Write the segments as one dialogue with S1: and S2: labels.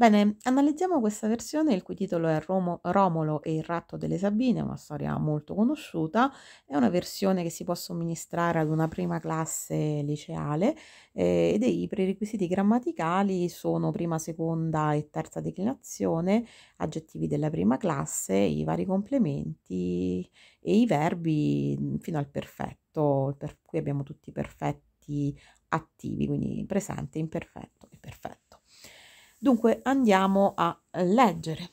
S1: Bene, analizziamo questa versione il cui titolo è Romo- Romolo e il ratto delle Sabine, una storia molto conosciuta, è una versione che si può somministrare ad una prima classe liceale eh, ed i prerequisiti grammaticali sono prima, seconda e terza declinazione, aggettivi della prima classe, i vari complementi e i verbi mm, fino al perfetto, per cui abbiamo tutti i perfetti attivi, quindi presente, imperfetto e perfetto. Dunque andiamo a leggere.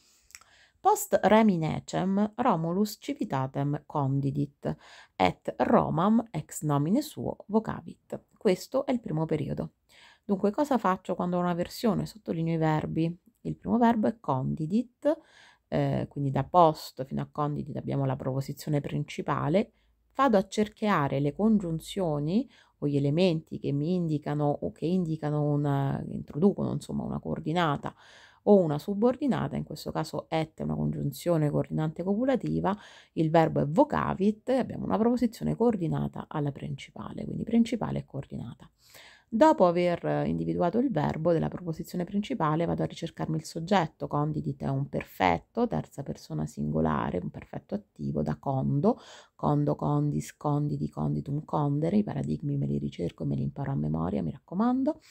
S1: Post reminecem Romulus civitatem condidit et Romam ex nomine suo vocavit. Questo è il primo periodo. Dunque cosa faccio quando ho una versione? Sottolineo i verbi. Il primo verbo è condidit, eh, quindi da post fino a condidit abbiamo la proposizione principale. Vado a cerchiare le congiunzioni o gli elementi che mi indicano o che indicano una, introducono insomma una coordinata o una subordinata, in questo caso et è una congiunzione coordinante copulativa, il verbo è vocavit, abbiamo una proposizione coordinata alla principale, quindi principale e coordinata. Dopo aver individuato il verbo della proposizione principale vado a ricercarmi il soggetto, condidit è un perfetto, terza persona singolare, un perfetto attivo da condo, condo, condis, condidi, conditum, condere, i paradigmi me li ricerco e me li imparo a memoria, mi raccomando,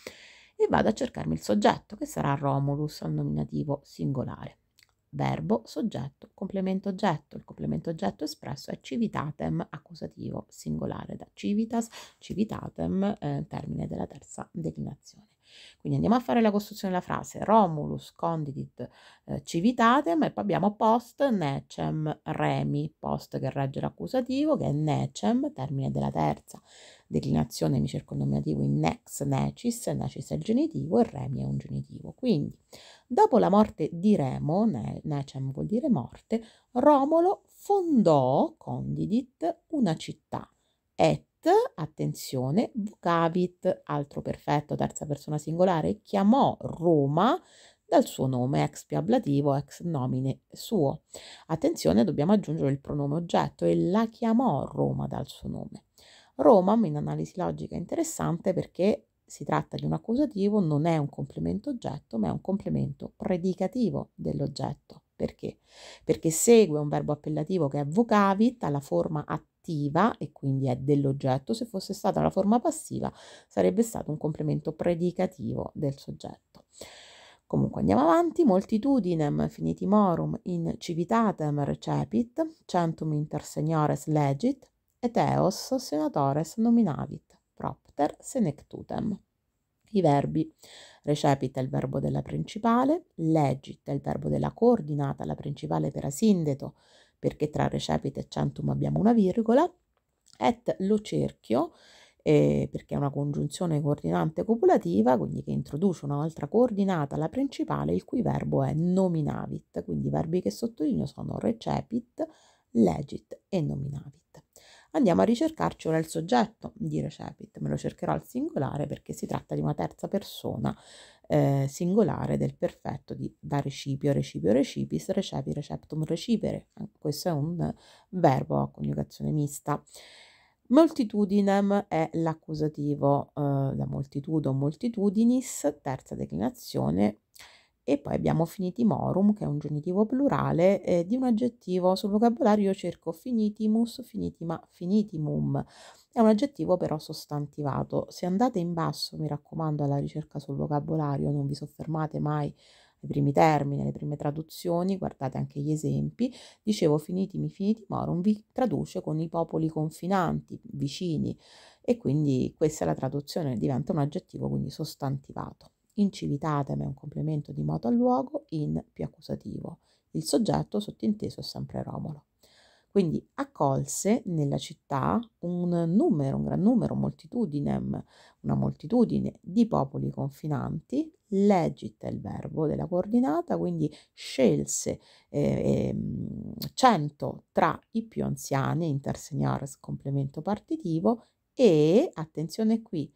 S1: e vado a cercarmi il soggetto che sarà Romulus al nominativo singolare verbo, soggetto, complemento oggetto. Il complemento oggetto espresso è civitatem, accusativo singolare da civitas, civitatem, eh, termine della terza declinazione. Quindi andiamo a fare la costruzione della frase. Romulus condidit eh, civitatem e poi abbiamo post necem remi, post che regge l'accusativo che è necem, termine della terza declinazione mi cerco il nominativo in nex, necis, necis è il genitivo e remi è un genitivo. Quindi dopo la morte di Remo, ne, necem vuol dire morte, Romolo fondò, condidit, una città. Et attenzione, vocavit, altro perfetto, terza persona singolare, chiamò Roma dal suo nome, ex più ablativo, ex nomine suo. Attenzione, dobbiamo aggiungere il pronome oggetto e la chiamò Roma dal suo nome. Roma, in analisi logica, è interessante perché si tratta di un accusativo, non è un complemento oggetto, ma è un complemento predicativo dell'oggetto. Perché? Perché segue un verbo appellativo che è vocavit, alla forma attiva e quindi è dell'oggetto. Se fosse stata la forma passiva sarebbe stato un complemento predicativo del soggetto. Comunque andiamo avanti, moltitudinem finitimorum in civitatem recepit, centum inter seniores legit, et eos senatores nominavit, propter senectutem. I verbi recepit è il verbo della principale, legit è il verbo della coordinata, la principale per asindeto, perché tra recepit e centum abbiamo una virgola, et lo cerchio, eh, perché è una congiunzione coordinante copulativa, quindi che introduce un'altra coordinata alla principale, il cui verbo è nominavit, quindi i verbi che sottolineo sono recepit, legit e nominavit. Andiamo a ricercarci ora il soggetto di recepit, me lo cercherò al singolare perché si tratta di una terza persona eh, singolare del perfetto di da recipio, recipio, recipis, recepi, receptum, recipere. Questo è un verbo a coniugazione mista. Moltitudinem è l'accusativo eh, da moltitudo, moltitudinis, terza declinazione e poi abbiamo finitimorum, che è un genitivo plurale eh, di un aggettivo. Sul vocabolario io cerco finitimus, finitima, finitimum. È un aggettivo però sostantivato. Se andate in basso, mi raccomando, alla ricerca sul vocabolario, non vi soffermate mai ai primi termini, alle prime traduzioni, guardate anche gli esempi. Dicevo finitimi, finitimorum vi traduce con i popoli confinanti, vicini, e quindi questa è la traduzione, diventa un aggettivo quindi sostantivato. Incivitatem è un complemento di moto al luogo in più accusativo. Il soggetto sottinteso è sempre Romolo. Quindi accolse nella città un numero, un gran numero, moltitudinem, una moltitudine di popoli confinanti, legit è il verbo della coordinata, quindi scelse eh, eh, 100 tra i più anziani, interseniores complemento partitivo, e, attenzione qui,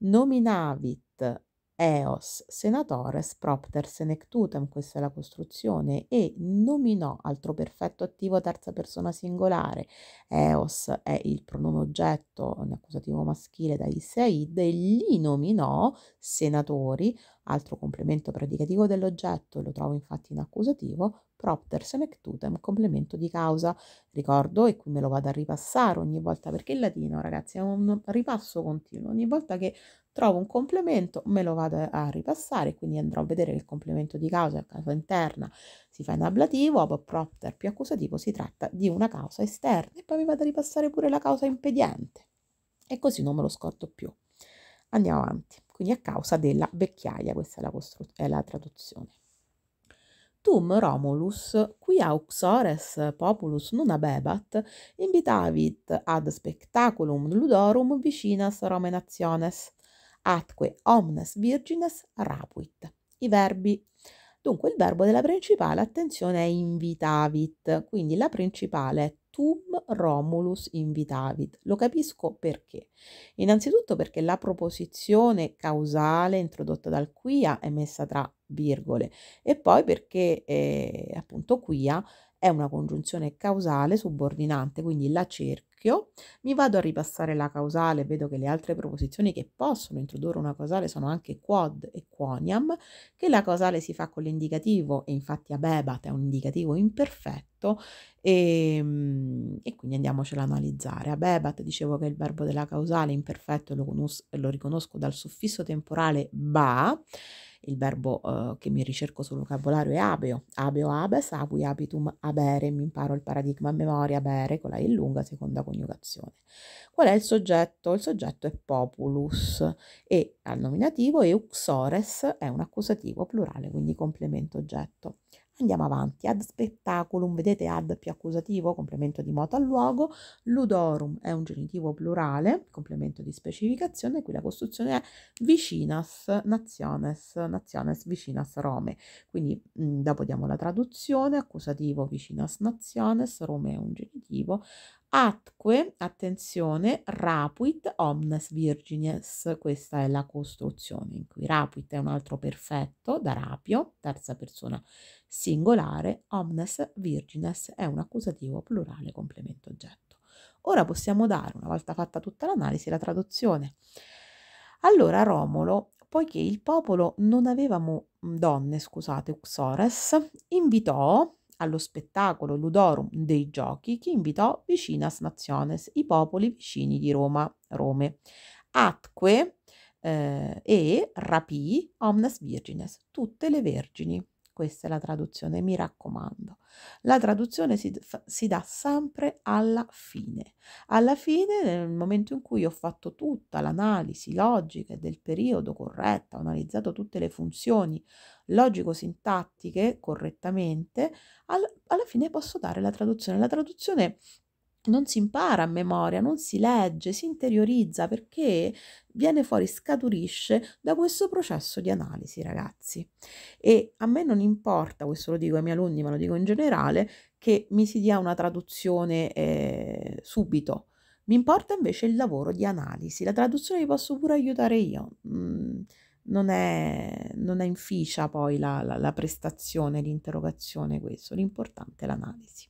S1: nominavit eos senatores propter senectutem, questa è la costruzione, e nominò altro perfetto attivo terza persona singolare, eos è il pronome oggetto in accusativo maschile da Isaid, e li nominò senatori, altro complemento predicativo dell'oggetto, lo trovo infatti in accusativo, propter senectutem, complemento di causa. Ricordo, e qui me lo vado a ripassare ogni volta, perché il latino, ragazzi, è un ripasso continuo. Ogni volta che trovo un complemento me lo vado a ripassare, quindi andrò a vedere il complemento di causa è causa interna, si fa in ablativo, dopo propter più accusativo si tratta di una causa esterna e poi mi vado a ripassare pure la causa impediente. E così non me lo scordo più. Andiamo avanti. Quindi a causa della vecchiaia, questa è la, è la traduzione tum Romulus, qui auxores populus non abebat, invitavit ad spectaculum ludorum vicinas Rome nationes, atque omnes virgines rapuit. I verbi. Dunque il verbo della principale, attenzione, è invitavit, quindi la principale è tum Romulus invitavit. Lo capisco perché. Innanzitutto perché la proposizione causale introdotta dal quia è messa tra virgole e poi perché eh, appunto quia è una congiunzione causale subordinante, quindi la cerchio, mi vado a ripassare la causale, vedo che le altre proposizioni che possono introdurre una causale sono anche quod e quoniam, che la causale si fa con l'indicativo e infatti abebat è un indicativo imperfetto e, ehm, e quindi andiamocelo ad analizzare. Abebat dicevo che è il verbo della causale imperfetto lo, conos- lo riconosco dal suffisso temporale ba, il verbo uh, che mi ricerco sul vocabolario è abeo, abeo abes, abui abitum abere, mi imparo il paradigma a memoria, abere con la I lunga, seconda coniugazione. Qual è il soggetto? Il soggetto è populus e al nominativo e uxores è un accusativo plurale, quindi complemento oggetto. Andiamo avanti, ad spettaculum, vedete ad più accusativo, complemento di moto al luogo, ludorum è un genitivo plurale, complemento di specificazione, qui la costruzione è vicinas nationes, nationes vicinas Rome, quindi mh, mm, dopo diamo la traduzione, accusativo vicinas nationes, Rome è un genitivo, Atque, attenzione, rapuit omnes virgines, questa è la costruzione in cui rapuit è un altro perfetto da rapio, terza persona singolare, omnes virgines è un accusativo plurale complemento oggetto. Ora possiamo dare, una volta fatta tutta l'analisi, la traduzione. Allora Romolo, poiché il popolo non aveva donne, scusate, uxores, invitò allo spettacolo Ludorum dei giochi che invitò Vicinas Nationes, i popoli vicini di Roma, Rome. Atque eh, e rapì omnes virgines, tutte le vergini. Questa è la traduzione, mi raccomando. La traduzione si, si, dà sempre alla fine. Alla fine, nel momento in cui ho fatto tutta l'analisi logica del periodo corretta, ho analizzato tutte le funzioni logico-sintattiche correttamente, al, alla fine posso dare la traduzione. La traduzione non si impara a memoria, non si legge, si interiorizza perché viene fuori, scaturisce da questo processo di analisi, ragazzi. E a me non importa, questo lo dico ai miei alunni, ma lo dico in generale, che mi si dia una traduzione eh, subito. Mi importa invece il lavoro di analisi. La traduzione vi posso pure aiutare io. Mm, non, è, non è inficia poi la, la, la prestazione, l'interrogazione, questo. L'importante è l'analisi.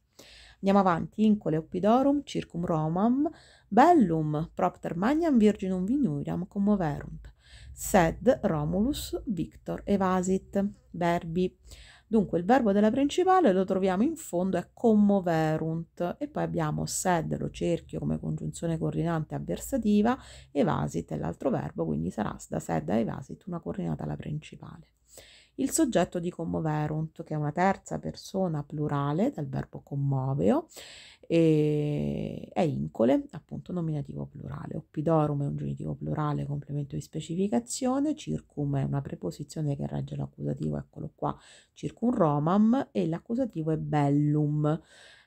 S1: Andiamo avanti, incole oppidorum circum Romam, bellum propter magnam virginum vinuriam commoverunt, sed Romulus victor evasit, verbi. Dunque il verbo della principale lo troviamo in fondo, è commoverunt, e poi abbiamo sed, lo cerchio come congiunzione coordinante avversativa, evasit è l'altro verbo, quindi sarà da sed a evasit una coordinata alla principale il soggetto di commoverunt, che è una terza persona plurale dal verbo commoveo, e è incole, appunto nominativo plurale. Oppidorum è un genitivo plurale, complemento di specificazione, circum è una preposizione che regge l'accusativo, eccolo qua, circum romam, e l'accusativo è bellum.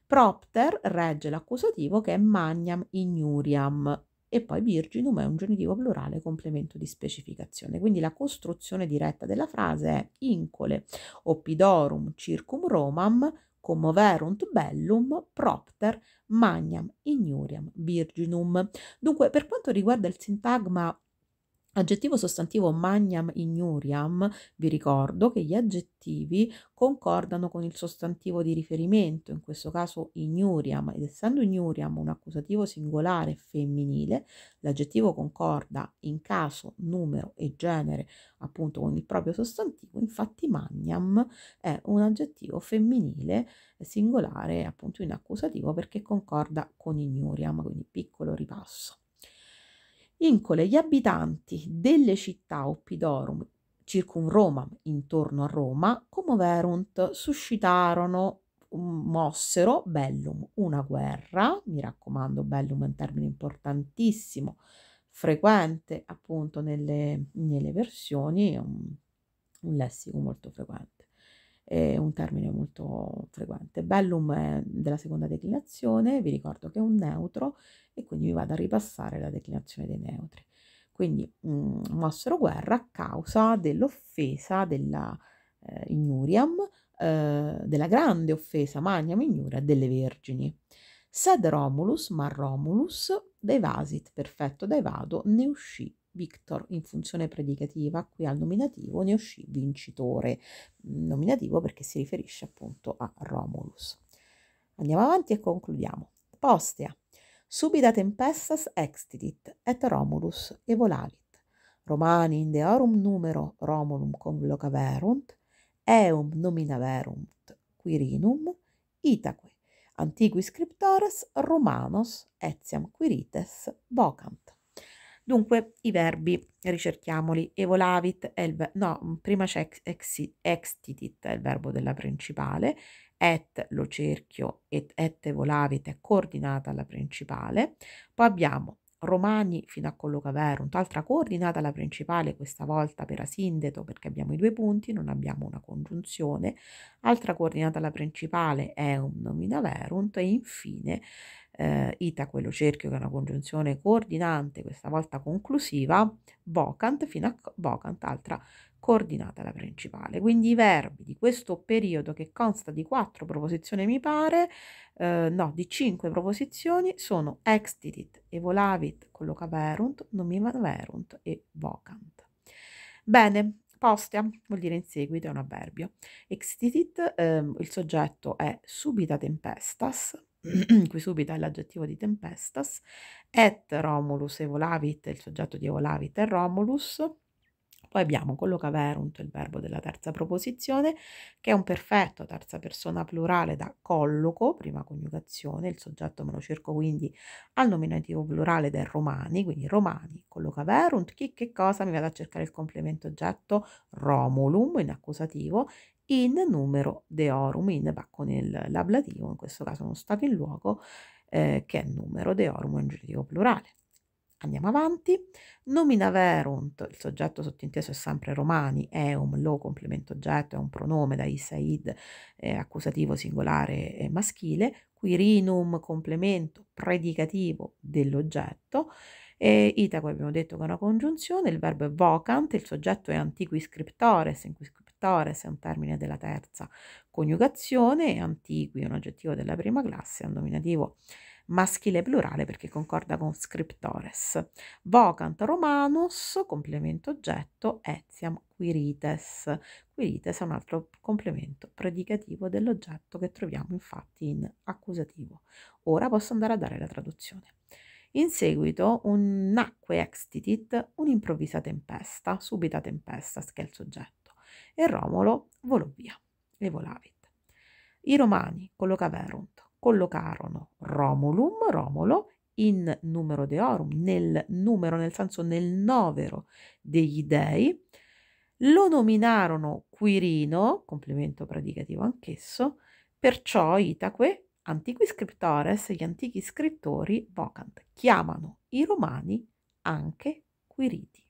S1: Propter regge l'accusativo che è magnam ignuriam, e poi virginum è un genitivo plurale complemento di specificazione. Quindi la costruzione diretta della frase è incole oppidorum circum Romam commoverunt bellum propter magnam ignuriam virginum. Dunque, per quanto riguarda il sintagma Aggettivo sostantivo magnam ignuriam, vi ricordo che gli aggettivi concordano con il sostantivo di riferimento, in questo caso ignuriam, ed essendo ignuriam un accusativo singolare femminile, l'aggettivo concorda in caso, numero e genere appunto con il proprio sostantivo, infatti magnam è un aggettivo femminile singolare appunto in accusativo perché concorda con ignuriam, quindi piccolo ripasso. Incole gli abitanti delle città oppidorum circum Romam intorno a Roma commoverunt suscitarono mossero bellum una guerra mi raccomando bellum è un termine importantissimo frequente appunto nelle, nelle versioni un, un lessico molto frequente è un termine molto frequente. Bellum è della seconda declinazione, vi ricordo che è un neutro e quindi mi vado a ripassare la declinazione dei neutri. Quindi mh, mm, mossero guerra a causa dell'offesa della eh, ignuriam, eh, della grande offesa magnam ignuria delle vergini. Sed Romulus, ma Romulus, devasit perfetto da evado, ne uscì Victor in funzione predicativa, qui al nominativo ne uscì vincitore, nominativo perché si riferisce appunto a Romulus. Andiamo avanti e concludiamo. Postea. Subita tempestas extidit et Romulus evolavit. Romani in deorum numero Romulum convocaverunt, eum nominaverunt Quirinum, itaque, antiqui scriptores Romanos etiam quirites vocant. Dunque, i verbi, ricerchiamoli, evolavit è il verbo, no, prima c'è ex, extitit, è il verbo della principale, et lo cerchio et, et evolavit è coordinata alla principale, poi abbiamo romani fino a collocaverunt, altra coordinata alla principale, questa volta per asindeto perché abbiamo i due punti, non abbiamo una congiunzione, altra coordinata alla principale è un nominaverunt e infine eh, ita, quello cerchio che è una congiunzione coordinante, questa volta conclusiva, vocant fino a vocant, altra coordinata la principale. Quindi i verbi di questo periodo che consta di quattro proposizioni mi pare, eh, no, di cinque proposizioni sono extitit, evolavit, collocaverunt, nominaverunt e vocant. Bene, postea vuol dire in seguito, è un avverbio. Extitit, eh, il soggetto è subita tempestas, qui subito è l'aggettivo di tempestas, et Romulus evolavit, il soggetto di evolavit è Romulus, poi abbiamo collocaverunt, il verbo della terza proposizione, che è un perfetto terza persona plurale da colloco, prima coniugazione, il soggetto me lo cerco quindi al nominativo plurale del romani, quindi romani, collocaverunt, chi che cosa, mi vado a cercare il complemento oggetto Romulum in accusativo in numero deorum, in va con l'ablativo, in questo caso non stato in luogo, eh, che è numero deorum in giudicativo plurale. Andiamo avanti. Nomina verunt, il soggetto sottinteso è sempre romani, eum, lo complemento oggetto, è un pronome da isaid, eh, accusativo singolare e maschile, quirinum, complemento predicativo dell'oggetto, e itaco abbiamo detto che è una congiunzione, il verbo è vocant, il soggetto è antiqui scriptores, in cui scriptores è un termine della terza coniugazione, antiqui è un aggettivo della prima classe, è un nominativo maschile plurale perché concorda con scriptores. Vocant romanus, complemento oggetto, etiam quirites. Quirites è un altro complemento predicativo dell'oggetto che troviamo infatti in accusativo. Ora posso andare a dare la traduzione. In seguito un nacque extitit un'improvvisa tempesta, subita tempesta, che è il soggetto, e Romolo volò via, e volavit. I romani collocaverunt collocarono Romulum, Romolo, in numero deorum, nel numero, nel senso nel novero degli dei, lo nominarono Quirino, complemento predicativo anch'esso, perciò Itaque, antiqui scriptores, gli antichi scrittori vocant, chiamano i romani anche Quiriti.